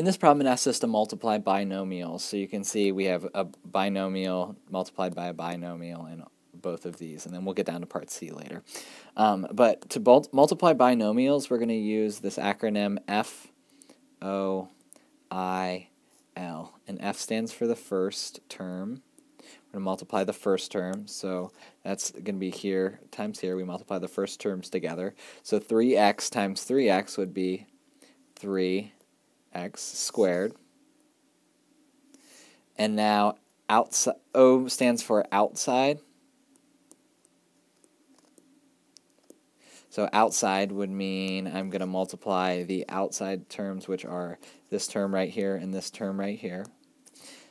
In this problem, it asks us to multiply binomials. So you can see we have a binomial multiplied by a binomial in both of these, and then we'll get down to part C later. Um, but to multiply binomials, we're going to use this acronym F, O, I, L. And F stands for the first term. We're going to multiply the first term, so that's going to be here times here. We multiply the first terms together. So 3x times 3x would be 3 x squared. And now outside O stands for outside. So outside would mean I'm going to multiply the outside terms, which are this term right here and this term right here.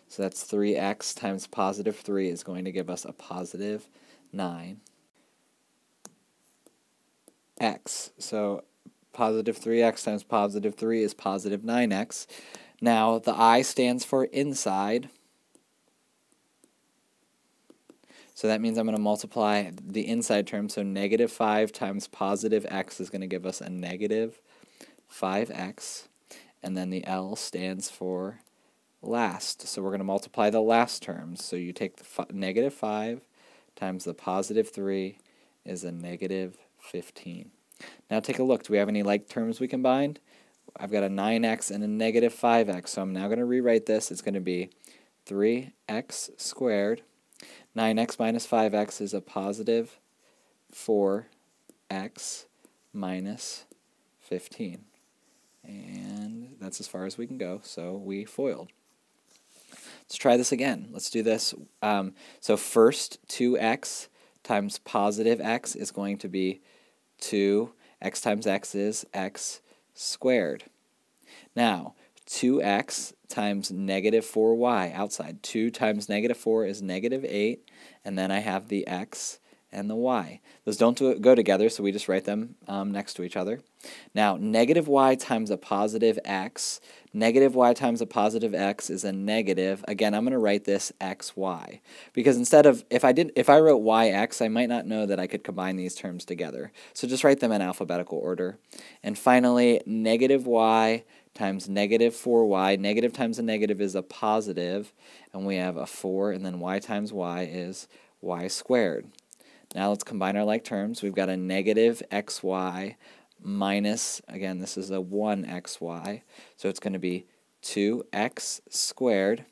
So that's 3x times positive 3 is going to give us a positive 9. x. So positive 3x times positive 3 is positive 9x. Now, the I stands for inside. So that means I'm going to multiply the inside term. So negative 5 times positive x is going to give us a negative 5x. And then the L stands for last. So we're going to multiply the last terms. So you take the negative 5 times the positive 3 is a negative 15. Now take a look. Do we have any like terms we combined? I've got a 9x and a negative 5x. So I'm now going to rewrite this. It's going to be 3x squared. 9x minus 5x is a positive 4x minus 15. And that's as far as we can go. So we FOILed. Let's try this again. Let's do this. Um, so first 2x times positive x is going to be 2, x times x is x squared. Now, 2x times negative 4y outside. 2 times negative 4 is negative 8, and then I have the x and the y. Those don't go together, so we just write them um, next to each other. Now, negative y times a positive x. Negative y times a positive x is a negative. Again, I'm going to write this xy because instead of if I did if I wrote yx, I might not know that I could combine these terms together. So just write them in alphabetical order. And finally, negative y times negative 4y. Negative times a negative is a positive, and we have a 4, and then y times y is y squared. Now let's combine our like terms. We've got a negative xy minus, again, this is a 1xy, so it's going to be 2x squared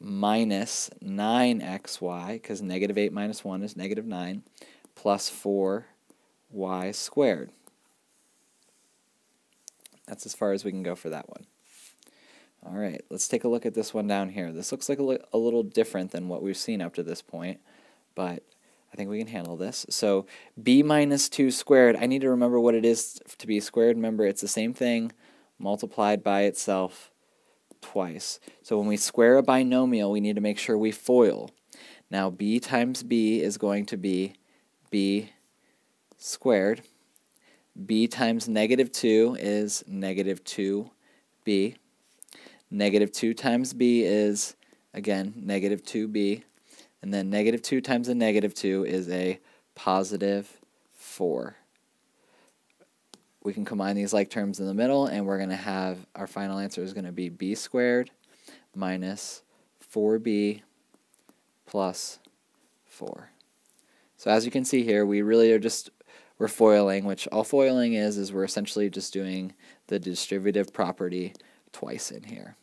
minus 9xy, because negative 8 minus 1 is negative 9, plus 4y squared. That's as far as we can go for that one. All right, let's take a look at this one down here. This looks like a, li a little different than what we've seen up to this point, but I think we can handle this. So b minus 2 squared, I need to remember what it is to be squared. Remember, it's the same thing multiplied by itself twice. So when we square a binomial, we need to make sure we FOIL. Now b times b is going to be b squared. b times negative 2 is negative 2b. Negative 2 times b is, again, negative 2b. And then negative 2 times a negative 2 is a positive 4. We can combine these like terms in the middle, and we're going to have our final answer is going to be b squared minus 4b plus 4. So as you can see here, we really are just, we're foiling, which all foiling is, is we're essentially just doing the distributive property twice in here.